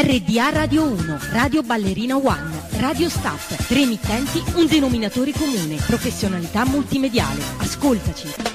RDA Radio 1, Radio Ballerina One, Radio Staff, tre emittenti, un denominatore comune, professionalità multimediale. Ascoltaci.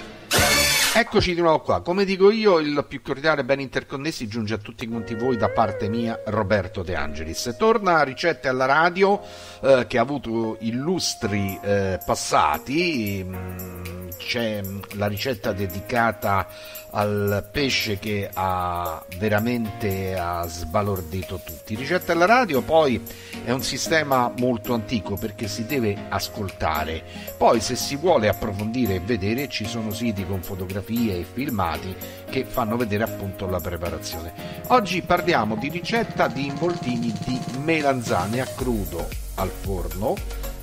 Eccoci di nuovo qua. Come dico io, il più cordiale ben interconnessi giunge a tutti quanti voi da parte mia, Roberto De Angelis. Torna a ricette alla radio eh, che ha avuto illustri eh, passati. Mm, c'è la ricetta dedicata al pesce che ha veramente ha sbalordito tutti. Ricetta alla radio poi è un sistema molto antico perché si deve ascoltare. Poi se si vuole approfondire e vedere ci sono siti con fotografie e filmati che fanno vedere appunto la preparazione. Oggi parliamo di ricetta di involtini di melanzane a crudo al forno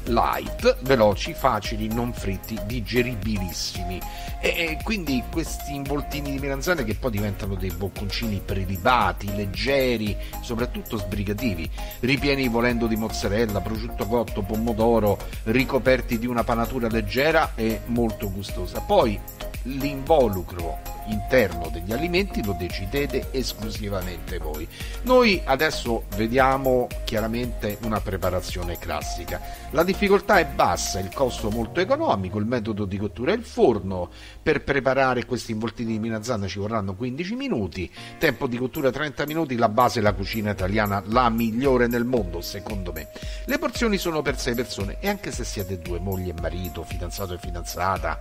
light, veloci, facili, non fritti, digeribilissimi. E, quindi questi involtini di melanzane che poi diventano dei bocconcini prelibati, leggeri, soprattutto sbrigativi, ripieni volendo di mozzarella, prosciutto cotto, pomodoro, ricoperti di una panatura leggera e molto gustosa. Poi l'involucro interno degli alimenti lo decidete esclusivamente voi. Noi adesso vediamo chiaramente una preparazione classica. La difficoltà è bassa, il costo molto economico, il metodo di cottura è il forno. Per preparare questi involtini di melanzana ci vorranno 15 minuti, tempo di cottura 30 minuti, la base è la cucina italiana, la migliore nel mondo secondo me. Le porzioni sono per 6 persone e anche se siete due, moglie e marito, fidanzato e fidanzata,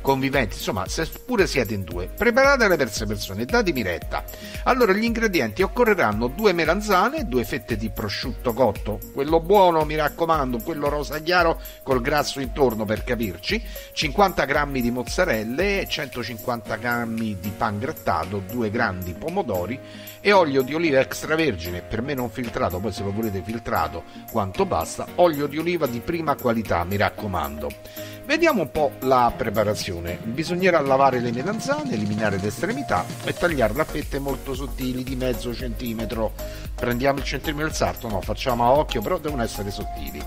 conviventi, insomma, se pure siete in due, preparatele per 6 persone, datemi retta. Allora, gli ingredienti occorreranno due melanzane, due fette di prosciutto cotto, quello buono, mi raccomando, quello rosa chiaro col grasso intorno per capirci, 50 g di mozzarelle, 150 g di pan grattato, due grandi pomodori e olio di oliva extravergine, per me non filtrato, poi se lo volete filtrato quanto basta, olio di oliva di prima qualità, mi raccomando. Vediamo un po' la preparazione. Bisognerà lavare le melanzane, eliminare le estremità e tagliarle a fette molto sottili di mezzo centimetro. Prendiamo il centimetro del sarto? No, facciamo a occhio, però devono essere sottili.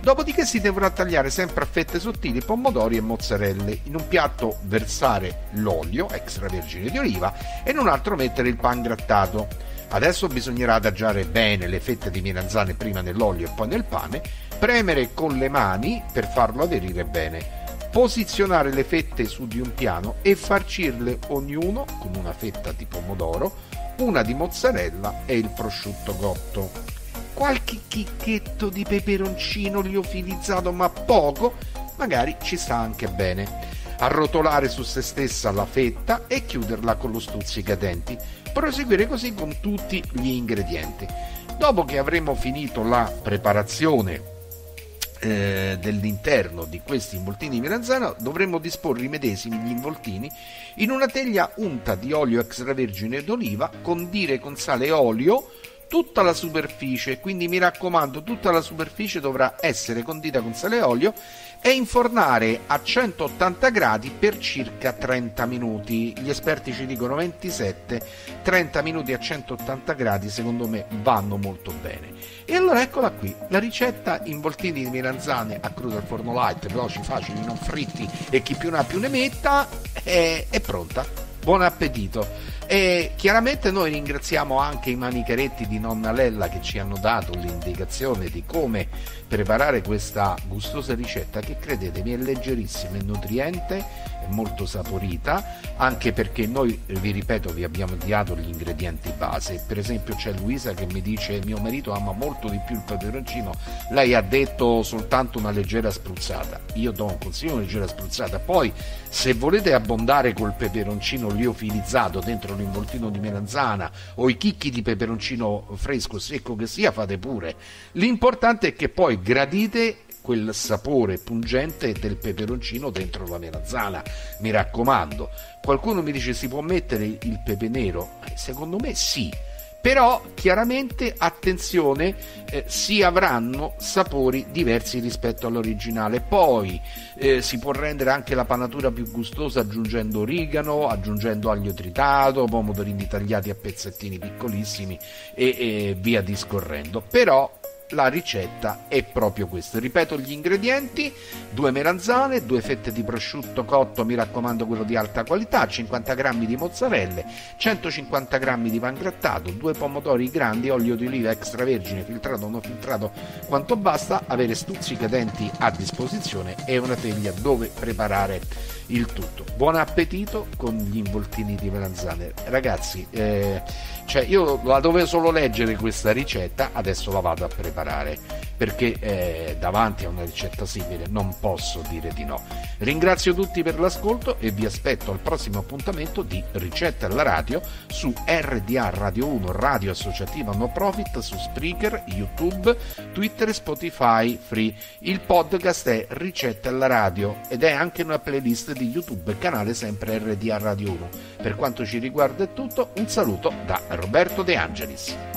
Dopodiché si dovrà tagliare sempre a fette sottili pomodori e mozzarelle. In un piatto versare l'olio extravergine di oliva e in un altro mettere il pan grattato. Adesso bisognerà adagiare bene le fette di melanzane prima nell'olio e poi nel pane premere con le mani per farlo aderire bene, posizionare le fette su di un piano e farcirle ognuno con una fetta di pomodoro, una di mozzarella e il prosciutto cotto. Qualche chicchetto di peperoncino liofilizzato ma poco, magari ci sta anche bene. Arrotolare su se stessa la fetta e chiuderla con lo stuzzicadenti. Proseguire così con tutti gli ingredienti. Dopo che avremo finito la preparazione eh, dell'interno di questi involtini di melanzana dovremmo disporre i medesimi gli involtini in una teglia unta di olio extravergine d'oliva, condire con sale e olio tutta la superficie, quindi mi raccomando, tutta la superficie dovrà essere condita con sale e olio e infornare a 180 gradi per circa 30 minuti. Gli esperti ci dicono 27, 30 minuti a 180 gradi secondo me vanno molto bene. E allora eccola qui, la ricetta involtini di melanzane a crudo al forno light, veloci, facili, non fritti e chi più ne ha più ne metta, è, è pronta. Buon appetito! E chiaramente noi ringraziamo anche i manicaretti di nonna Lella che ci hanno dato l'indicazione di come preparare questa gustosa ricetta che credetemi è leggerissima e nutriente molto saporita, anche perché noi, vi ripeto, vi abbiamo dato gli ingredienti base. Per esempio c'è Luisa che mi dice mio marito ama molto di più il peperoncino, lei ha detto soltanto una leggera spruzzata. Io do un consiglio una leggera spruzzata. Poi se volete abbondare col peperoncino liofilizzato dentro l'involtino di melanzana o i chicchi di peperoncino fresco secco che sia, fate pure. L'importante è che poi gradite quel sapore pungente del peperoncino dentro la melanzana. Mi raccomando, qualcuno mi dice si può mettere il pepe nero? Secondo me sì. Però chiaramente attenzione, eh, si avranno sapori diversi rispetto all'originale. Poi eh, si può rendere anche la panatura più gustosa aggiungendo origano, aggiungendo aglio tritato, pomodorini tagliati a pezzettini piccolissimi e, e via discorrendo. Però la ricetta è proprio questa. Ripeto gli ingredienti: due melanzane, due fette di prosciutto cotto, mi raccomando quello di alta qualità, 50 g di mozzarelle, 150 g di pan grattato, due pomodori grandi, olio di oliva extravergine filtrato o non filtrato quanto basta, avere stuzzicadenti a disposizione e una teglia dove preparare il tutto. Buon appetito con gli involtini di melanzane. Ragazzi, eh, cioè io la dovevo solo leggere questa ricetta, adesso la vado a preparare perché eh, davanti a una ricetta simile non posso dire di no. Ringrazio tutti per l'ascolto e vi aspetto al prossimo appuntamento di Ricette alla radio su RDA Radio 1 Radio Associativa No Profit su Spreaker, YouTube, Twitter e Spotify Free. Il podcast è Ricette alla radio ed è anche una playlist di YouTube, canale sempre RDA Radio 1. Per quanto ci riguarda è tutto, un saluto da Roberto De Angelis.